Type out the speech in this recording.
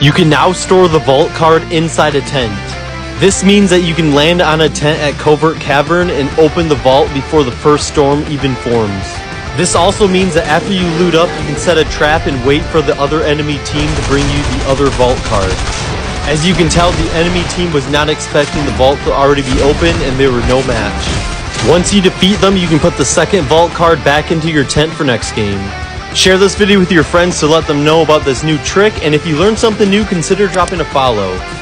You can now store the vault card inside a tent. This means that you can land on a tent at Covert Cavern and open the vault before the first storm even forms. This also means that after you loot up, you can set a trap and wait for the other enemy team to bring you the other vault card. As you can tell, the enemy team was not expecting the vault to already be open and they were no match. Once you defeat them, you can put the second vault card back into your tent for next game. Share this video with your friends to let them know about this new trick, and if you learned something new, consider dropping a follow.